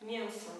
Менсон